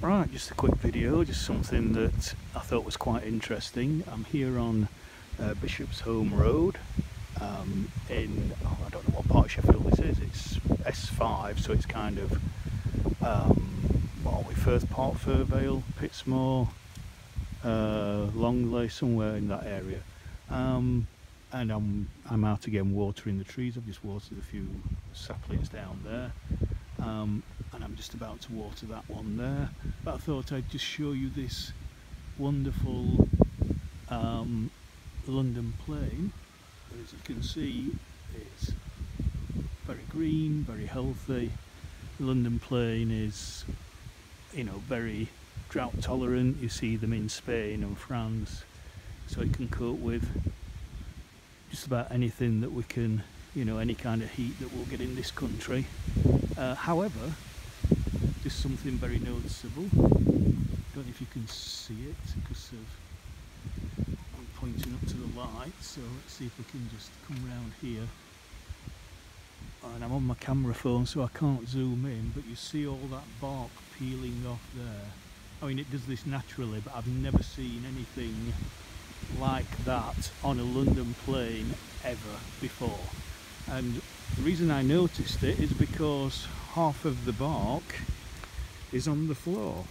Right, just a quick video, just something that I thought was quite interesting. I'm here on uh, Bishopsholme Road um, in, oh, I don't know what part of Sheffield this is, it's S5, so it's kind of, um, what are we, Firth Park, Fir Vale, Pitsmoor, uh, Longley, somewhere in that area. Um, and I'm, I'm out again watering the trees, I've just watered a few saplings down there. Um, and I'm just about to water that one there. But I thought I'd just show you this wonderful um, London plane as you can see it's very green very healthy. London plane is you know very drought tolerant. You see them in Spain and France. So it can cope with just about anything that we can you know any kind of heat that we'll get in this country. Uh, however just something very noticeable. Don't know if you can see it because of I'm pointing up to the light so let's see if we can just come round here. And I'm on my camera phone so I can't zoom in but you see all that bark peeling off there. I mean it does this naturally but I've never seen anything like that on a London plane ever before and the reason I noticed it is because half of the bark is on the floor.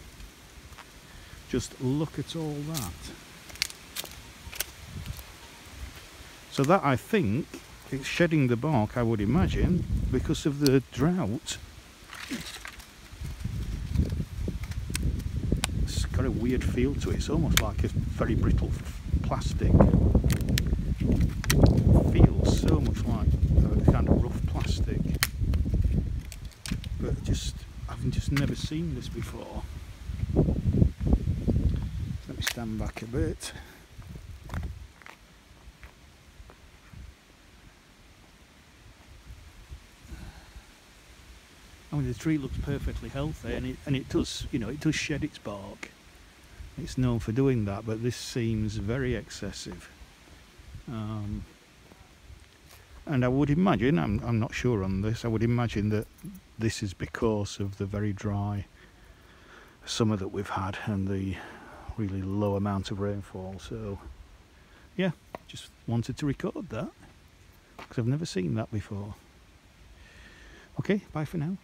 Just look at all that. So that I think it's shedding the bark I would imagine because of the drought. It's got a weird feel to it. It's almost like a very brittle plastic. It feels so much like a kind of rough plastic. But just I've just never seen this before. Let me stand back a bit. I mean the tree looks perfectly healthy and it, and it does, you know, it does shed its bark. It's known for doing that, but this seems very excessive. Um, and I would imagine, I'm, I'm not sure on this, I would imagine that this is because of the very dry summer that we've had and the really low amount of rainfall. So yeah just wanted to record that because I've never seen that before. Okay bye for now